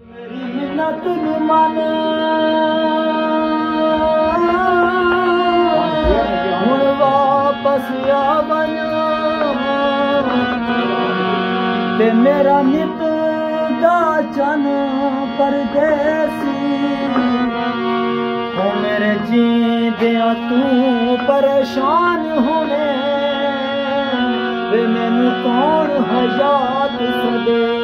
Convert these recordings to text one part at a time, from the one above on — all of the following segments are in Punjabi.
ਮੇਰੀ ਮਿੰਨਤ ਨੂੰ ਮੰਨ। ਹੁਣ ਵਾਪਸ ਆਵਨ ਤੇ ਮੇਰਾ ਨਿਤ ਦਾ ਚਨ ਪਰਦੇਸੀ। ਹੋ ਮੇਰੇ ਜੀਂਦਿਆਂ ਤੂੰ ਪਰੇਸ਼ਾਨ ਹੋਵੇਂ। ਵੇ ਮੈਨੂੰ ਕੌਣ ਹਯਾਤ ਸਦੇ?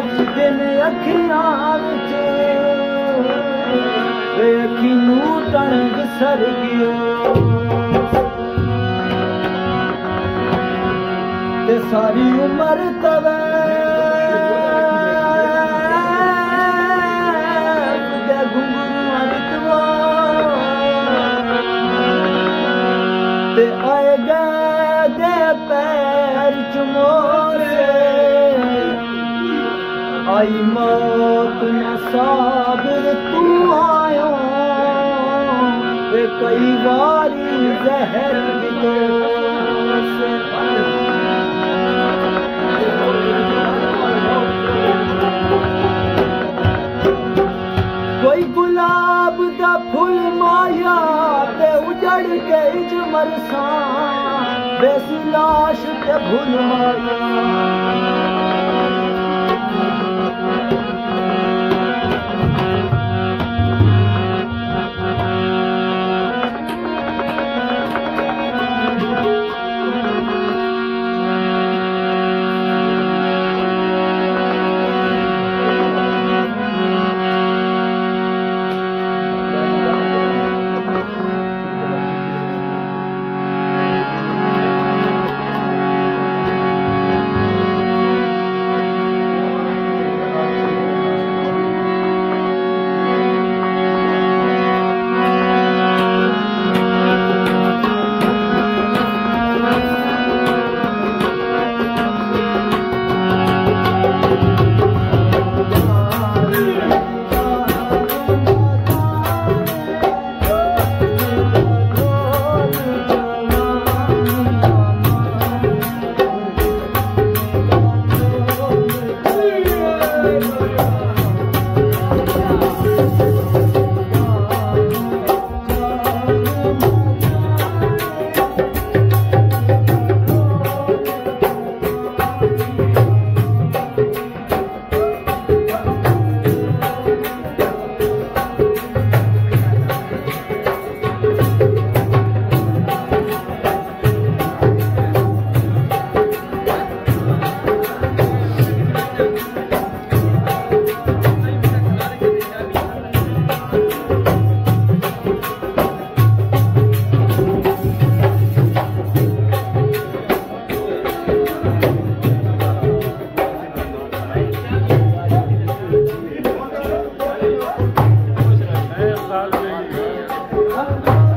ਤੋਂ ਨੇ ਅੱਖੀਆਂ ਵਿੱਚ। ਵੇਖੀ ਨੂੰ ਤੰਗ ਸਰ ਗਿਓ ਤੇ ਸਾਰੀ ਉਮਰ ਤਵੇ। نه سڀ آيا. ڪوئي گلاب ته فل مايا ته اڙ سان. لاش تي ڦول مايا. love.